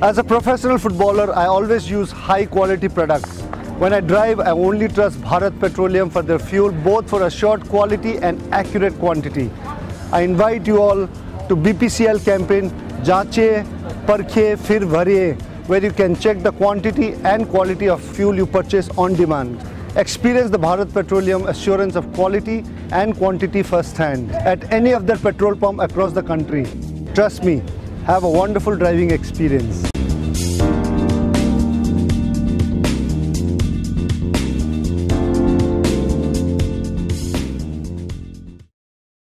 As a professional footballer, I always use high quality products. When I drive, I only trust Bharat Petroleum for their fuel, both for assured quality and accurate quantity. I invite you all to BPCL campaign Jaanchein Parkhein Phir Bharein, where you can check the quantity and quality of fuel you purchase on demand. Experience the Bharat Petroleum assurance of quality and quantity firsthand at any of their petrol pump across the country. Trust me, have a wonderful driving experience.